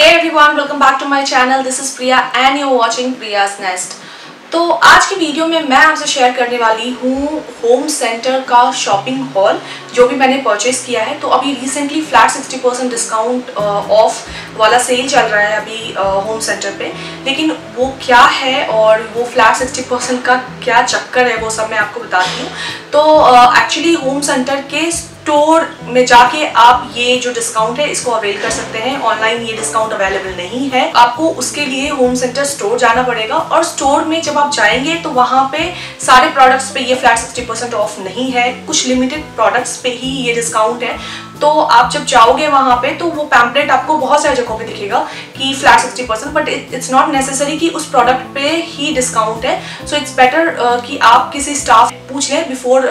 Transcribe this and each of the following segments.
Hey everyone, welcome back to my channel. This is Priya and you're watching Priya's Nest. तो आज की video में मैं आपसे शेयर करने वाली हूँ होम सेंटर का शॉपिंग हॉल जो भी मैंने परचेस किया है तो अभी recently flat 60 percent discount off वाला सेल चल रहा है अभी होम uh, सेंटर पे लेकिन वो क्या है और वो फ्लैट 60 परसेंट का क्या चक्कर है वो सब मैं आपको बताती हूँ तो एक्चुअली होम सेंटर के स्टोर में जाके आप ये जो डिस्काउंट है, इसको अवेल कर सकते हैं। ऑनलाइन ये डिस्काउंट अवेलेबल नहीं है। आपको उसके लिए होम सेंटर स्टोर जाना पड़ेगा और स्टोर में जब आप जाएँगे तो वहाँ पे सारे प्रोडक्ट्स पे ये फ्लैट सिक्सटी परसेंट ऑफ़ नहीं है। कुछ लिमिटेड प्रोडक्ट्स पे ही ये डिस्काउंट है। तो आप जब जाओगे वहाँ पे तो वो पैम्पलेट आपको बहुत सारी जगहों पे दिखेगा कि flat sixty percent but it's not necessary कि उस प्रोडक्ट पे ही डिस्काउंट है। सो इट्स बेटर कि आप किसी स्टाफ पूछ लें बिफोर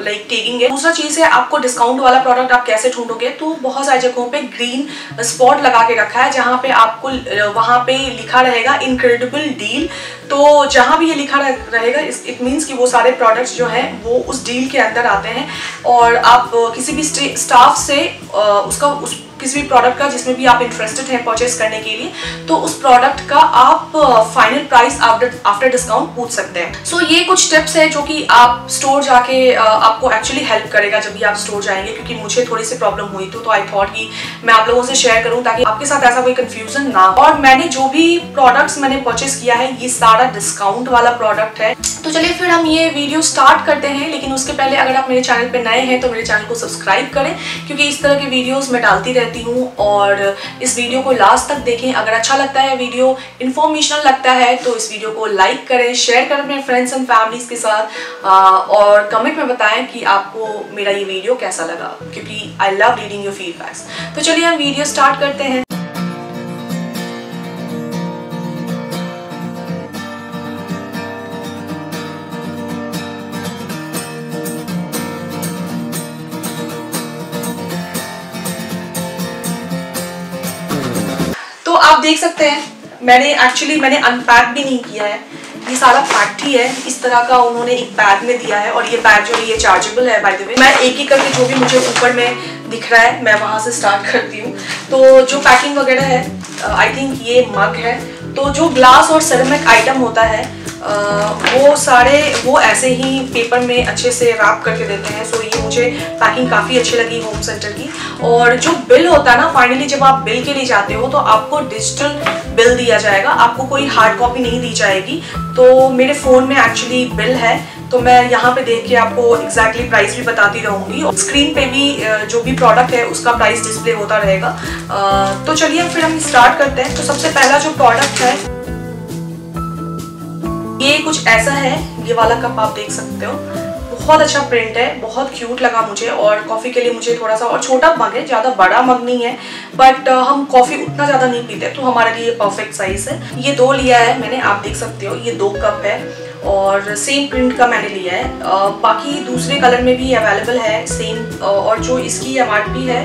लाइक टेकिंग है दूसरा चीज़ है, आपको डिस्काउंट वाला प्रोडक्ट आप कैसे ढूंढोगे तो बहुत सारी जगहों पे ग्रीन स्पॉट लगा के रखा है, जहाँ पे आपको वहाँ पे लिखा रहेगा इनक्रेडिबल डील तो जहाँ भी ये लिखा रहेगा इट मीन्स कि वो सारे प्रोडक्ट्स जो हैं, वो उस डील के अंदर आते हैं। और आप, किसी भी स्टाफ से उसका, उस किसी भी प्रोडक्ट का जिसमें भी आप इंटरेस्टेड हैं परचेस करने के लिए तो उस प्रोडक्ट का आप फाइनल प्राइस आफ्टर डिस्काउंट पूछ सकते हैं। सो so, ये कुछ टिप्स है जो कि आप स्टोर जाके uh, आपको एक्चुअली हेल्प करेगा जब भी आप स्टोर जाएँगे क्योंकि मुझे थोड़ी सी प्रॉब्लम हुई तो आई थॉट कि मैं आप लोगों से शेयर करूँ ताकि आपके साथ ऐसा कोई कंफ्यूजन ना और मैंने जो भी प्रोडक्ट्स मैंने परचेस किया है ये सारा डिस्काउंट वाला प्रोडक्ट है। तो चलिए फिर हम ये वीडियो स्टार्ट करते हैं लेकिन उसके पहले अगर आप मेरे चैनल पर नए हैं तो मेरे चैनल को सब्सक्राइब करें क्योंकि इस तरह के वीडियोज़ मैं डालती रहती रहती हूँ और इस वीडियो को लास्ट तक देखें। अगर अच्छा लगता है वीडियो इन्फॉर्मेशनल लगता है तो इस वीडियो को लाइक करें शेयर करें अपने फ्रेंड्स एंड फैमिलीज़ के साथ। और कमेंट में बताएँ कि आपको मेरा ये वीडियो कैसा लगा, क्योंकि I love reading your feedbacks तो चलिए हम वीडियो स्टार्ट करते हैं। देख सकते हैं। मैंने एक्चुअली मैंने अनपैक भी नहीं किया है। ये सारा पैक्ट ही है। इस तरह का उन्होंने एक बैग में दिया है और ये बैग जो है ये चार्जेबल है बाय द वे मैं एक एक करके जो भी मुझे ऊपर में दिख रहा है, मैं वहाँ से स्टार्ट करती हूँ। तो जो पैकिंग वगैरह है आई थिंक ये मग है। तो जो ग्लास और सेरेमिक आइटम होता है वो सारे, वो ऐसे ही पेपर में अच्छे से रैप करके देते हैं। सो ये मुझे पैकिंग काफ़ी अच्छी लगी होम सेंटर की। और जो बिल होता है ना फाइनली जब आप बिल के लिए जाते हो तो आपको डिजिटल बिल दिया जाएगा। आपको कोई हार्ड कॉपी नहीं दी जाएगी। तो मेरे फ़ोन में एक्चुअली बिल है। तो मैं यहाँ पे देख के आपको एग्जैक्टली exactly प्राइस भी बताती रहूँगी। और स्क्रीन पे भी जो भी प्रोडक्ट है, उसका प्राइस डिस्प्ले होता रहेगा। तो चलिए फिर हम स्टार्ट करते हैं। तो सबसे पहला जो प्रोडक्ट है ये कुछ ऐसा है, ये वाला कप आप देख सकते हो। बहुत अच्छा प्रिंट है, बहुत क्यूट लगा मुझे और कॉफ़ी के लिए मुझे थोड़ा सा और छोटा मग है, ज़्यादा बड़ा मग नहीं है बट हम कॉफ़ी उतना ज़्यादा नहीं पीते तो हमारे लिए परफेक्ट साइज़ है। ये दो लिया है मैंने, आप देख सकते हो, ये दो कप है और सेम प्रिंट का मैंने लिया है। बाकी दूसरे कलर में भी अवेलेबल है सेम और जो इसकी एमआरपी है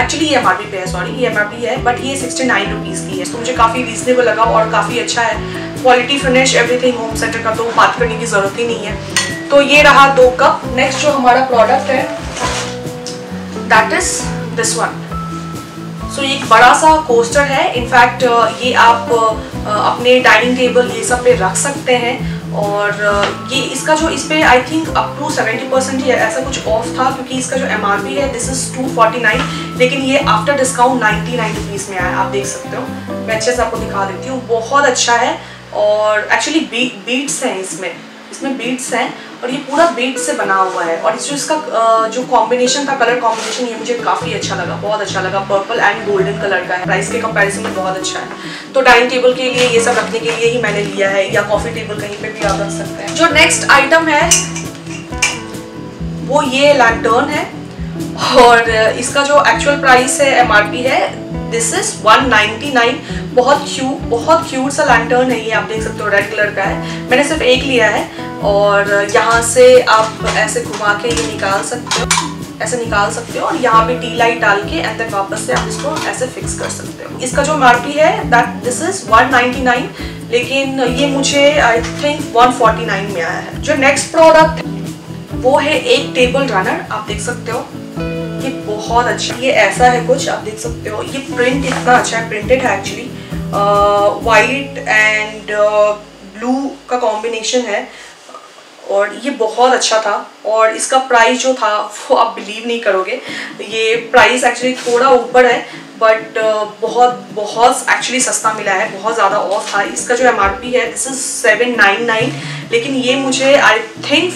एक्चुअली ये एम पे है सॉरी ये एम है बट ये सिक्सटी नाइन रुपीज़ की है तो मुझे काफ़ी रीजनेबल लगा और काफ़ी अच्छा है। Quality finish everything Home Centre का तो बात करने की ज़रूरत ही नहीं है। तो ये रहा दो कप नेक्स्ट जो हमारा प्रोडक्ट है that is this one so ये एक बड़ा सा कोस्टर है. इनफैक्ट ये आप अपने डाइनिंग टेबल ये सब पे रख सकते हैं। और ये इसका जो इस पे I think up to 70 percent ही ऐसा कुछ ऑफ़ था, क्योंकि इसका जो एमआरपी है दिस इज़ 249 लेकिन ये आफ्टर डिस्काउंट 99 रुपीज़ में आया, आप देख सकते हो। मैं अच्छे से आपको दिखा देती हूँ। बहुत अच्छा है। और एक्चुअली बीट्स हैं इसमें। इसमें बीट्स हैं और ये पूरा बीट से बना हुआ है। और इस जो इसका जो कॉम्बिनेशन था कलर कॉम्बिनेशन ये मुझे काफ़ी अच्छा लगा, बहुत अच्छा लगा। पर्पल एंड गोल्डन कलर का है। प्राइस के कंपैरिजन में बहुत अच्छा है। तो डाइनिंग टेबल के लिए, ये सब रखने के लिए ही मैंने लिया है, या कॉफ़ी टेबल कहीं पे भी आप रख सकते हैं। जो नेक्स्ट आइटम है, वो ये लैंटर्न है। और इसका जो एक्चुअल प्राइस है एमआरपी है दिस इज़ 199 बहुत क्यूट बहुत क्यूट सा लैंटर्न है ये, आप देख सकते हो रेड कलर का है। मैंने सिर्फ़ एक लिया है और यहाँ से आप ऐसे घुमा के ये निकाल सकते हो, ऐसे निकाल सकते हो और यहाँ पे टी लाइट डाल के एंड देन वापस से आप इसको ऐसे फिक्स कर सकते हो। इसका जो एम है दैट दिस इज़ 199 लेकिन ये मुझे आई थिंक 149 में आया है। जो नेक्स्ट प्रोडक्ट वो है एक टेबल रनर आप देख सकते हो। बहुत अच्छा ये ऐसा है कुछ, आप देख सकते हो। ये प्रिंट इतना अच्छा है प्रिंटेड है एक्चुअली वाइट एंड ब्लू का कॉम्बिनेशन है। और ये बहुत अच्छा था। और इसका प्राइस जो था, वो आप बिलीव नहीं करोगे। ये प्राइस एक्चुअली थोड़ा ऊपर है बट बहुत बहुत एक्चुअली सस्ता मिला है, बहुत ज़्यादा ऑफ़ था। इसका जो एमआरपी है this is seven nine nine लेकिन ये मुझे आई थिंक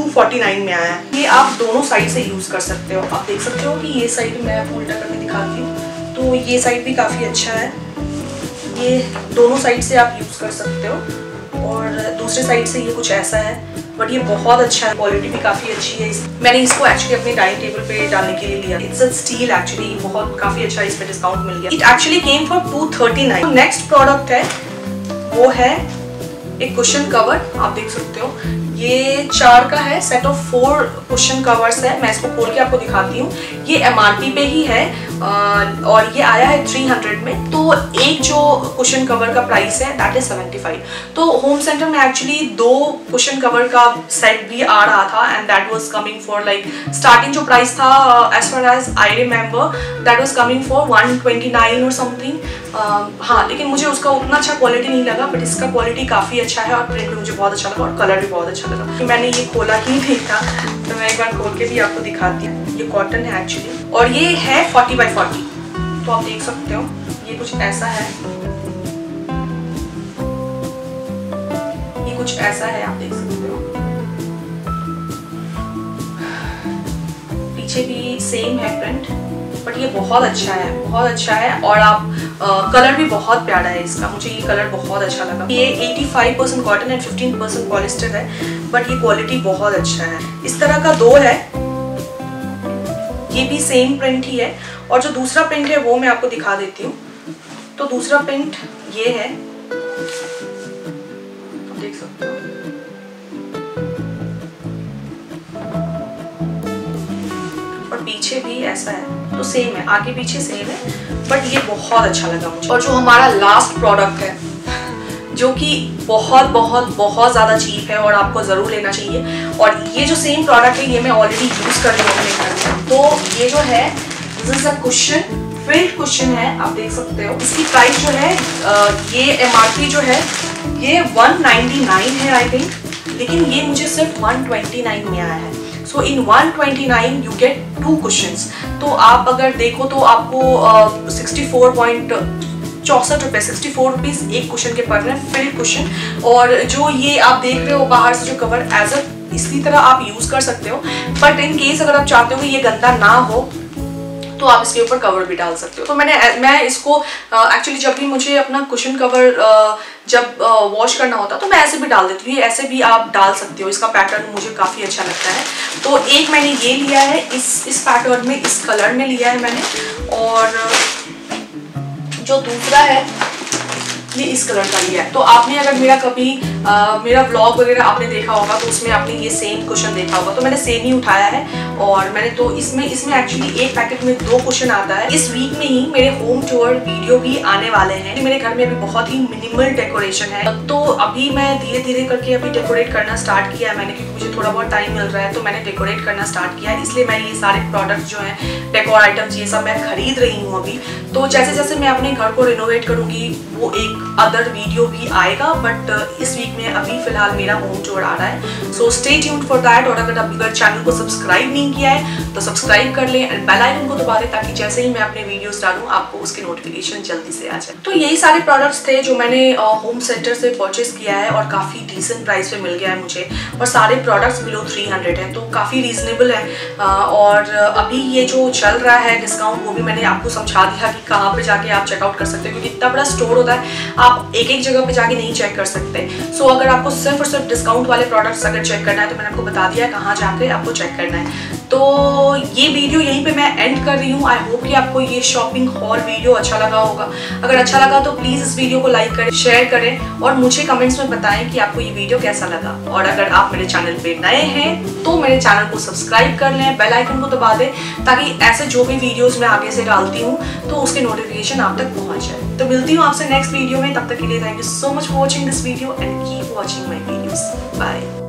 249 में आया। है ये आप दोनों साइड से यूज़ कर सकते हो। आप देख सकते हो कि ये साइड मैं आपको उल्टा करके दिखाती हूँ। तो ये साइड भी काफ़ी अच्छा है। ये दोनों साइड से आप यूज़ कर सकते हो। और दूसरे साइड से ये कुछ ऐसा है। बट ये बहुत अच्छा है। क्वालिटी भी काफ़ी अच्छी है। मैंने इसको एक्चुअली अपने डाइनिंग टेबल पे डालने के लिए लिया। इट्स अ स्टील एक्चुअली बहुत काफ़ी अच्छा इसमें डिस्काउंट मिल गया। It actually came for two thirty nine next product है, वो है एक कुशन कवर आप देख सकते हो। ये चार का है set of four cushion covers है, मैं इसको खोल के आपको दिखाती हूँ। ये एमआरपी पे ही है और ये आया है 300 में तो एक जो कुशन कवर का प्राइस है दैट इज़ 75 तो होम सेंटर में एक्चुअली दो कुशन कवर का सेट भी आ रहा था and that was coming for like starting जो प्राइस था as far as I remember that was coming for 129 और समथिंग uh, हाँ लेकिन मुझे उसका उतना अच्छा क्वालिटी नहीं लगा बट इसका क्वालिटी काफ़ी अच्छा है और प्रिंट मुझे बहुत अच्छा लगा और कलर भी बहुत अच्छा लगा। मैंने ये खोला ही नहीं था तो मैं एक बार खोल के भी आपको दिखाती हूँ। ये कॉटन है एक्चुअली और ये है 40 बाई 40 तो आप देख सकते हो ये कुछ ऐसा है। ये कुछ ऐसा है आप देख सकते हो। पीछे भी सेम है प्रिंट बट ये बहुत अच्छा है बहुत अच्छा है और आप आ, कलर भी बहुत प्यारा है इसका। मुझे ये कलर बहुत अच्छा लगा। ये 85% percent cotton and 15 percent polyester है बट ये क्वालिटी बहुत अच्छा है। इस तरह का दो है ये भी सेम प्रिंट ही है। और जो दूसरा प्रिंट है, वो मैं आपको दिखा देती हूँ। तो दूसरा प्रिंट ये है। देख सकते हो। पीछे भी ऐसा है। तो सेम है। आगे पीछे सेम है। बट ये बहुत अच्छा लगा मुझे। और जो हमारा लास्ट प्रोडक्ट है जो कि बहुत बहुत बहुत ज़्यादा चीप है और आपको ज़रूर लेना चाहिए। और ये जो सेम प्रोडक्ट है, ये मैं ऑलरेडी यूज़ कर रही हूँ अपने घर में। तो ये जो है this is a cushion filled cushion है, आप देख सकते हो। इसकी प्राइस जो है ये एमआरपी जो है, ये 199 है आई थिंक लेकिन ये मुझे सिर्फ़ 129 में आया है। So in 129 you get two cushions तो आप अगर देखो तो आपको फोर पॉइंट चौसठ रुपए सिक्सटी फोर रुपीज़ एक क्वेश्चन के पड़ रहे हैं फिल्ड क्वेश्चन और जो ये आप देख रहे हो बाहर से जो कवर एज अ इसी तरह आप यूज़ कर सकते हो. बट इन केस अगर आप चाहते हो कि ये गंदा ना हो तो आप इसके ऊपर कवर भी डाल सकते हो. तो मैंने मैं इसको एक्चुअली जब भी मुझे अपना कुशन कवर uh, जब वॉश करना होता तो मैं ऐसे भी डाल देती हूँ. ऐसे भी आप डाल सकते हो. इसका पैटर्न मुझे काफ़ी अच्छा लगता है. तो एक मैंने ये लिया है. इस इस पैटर्न में इस कलर में लिया है मैंने. और जो दूसरा है ये इस कलर का लिया है। तो आपने अगर मेरा कभी आ, मेरा ब्लॉग वगैरह आपने देखा होगा तो उसमें आपने ये सेम क्वेश्चन देखा होगा। तो मैंने सेम ही उठाया है और मैंने तो इसमें इसमें एक्चुअली एक पैकेट में दो क्वेश्चन आता है। इस वीक में ही मेरे होम टूर वीडियो भी आने वाले हैं। मेरे घर में अभी बहुत ही मिनिमल डेकोरेशन है। तो अभी मैं धीरे धीरे करके अभी डेकोरेट करना स्टार्ट किया है मैंने क्योंकि मुझे थोड़ा बहुत टाइम मिल रहा है तो मैंने डेकोरेट करना स्टार्ट किया है। इसलिए मैं ये सारे प्रोडक्ट जो है डेकोर आइटम्स ये सब मैं खरीद रही हूँ अभी। तो जैसे जैसे मैं अपने घर को रिनोवेट करूँगी वो एक अदर वीडियो भी आएगा बट इस वीक में अभी फ़िलहाल मेरा होम टूर आ रहा है। So stay tuned for that और अगर अभी अगर चैनल को सब्सक्राइब नहीं किया है तो सब्सक्राइब कर लें एंड बेल आइकन को दबा दें ताकि जैसे ही मैं अपने वीडियोस डालूं आपको उसकी नोटिफिकेशन जल्दी से आ जाए। तो यही सारे प्रोडक्ट्स थे जो मैंने होम uh, सेंटर से परचेज किया है और काफ़ी डिसेंट प्राइस पे मिल गया है मुझे। और सारे प्रोडक्ट्स बिलो 300 हैं तो काफ़ी रीजनेबल है। Uh, और अभी ये जो चल रहा है डिस्काउंट वो भी मैंने आपको समझा दिया कि कहाँ पे जाके आप चेकआउट कर सकते हो क्योंकि इतना बड़ा स्टोर होता है आप एक एक जगह पे जाके नहीं चेक कर सकते। सो so, अगर आपको सिर्फ़ और सिर्फ़ डिस्काउंट वाले प्रोडक्ट्स अगर चेक करना है तो मैंने आपको बता दिया है कहाँ जाके आपको चेक करना है। तो ये वीडियो यहीं पे मैं एंड कर रही हूँ। आई होप कि आपको ये शॉपिंग हॉल वीडियो अच्छा लगा होगा। अगर अच्छा लगा तो प्लीज़ इस वीडियो को लाइक करें शेयर करें और मुझे कमेंट्स में बताएँ कि आपको ये वीडियो कैसा लगा। और अगर आप मेरे चैनल पे नए हैं तो मेरे चैनल को सब्सक्राइब कर लें बेल आइकन को दबा दें, ताकि ऐसे जो भी वीडियोज़ मैं आगे से डालती हूँ तो उसके नोटिफिकेशन आप तक पहुँच जाए। तो मिलती हूँ आपसे नेक्स्ट वीडियो में। तब तक के लिए thank you so much for watching this video and keep watching my videos bye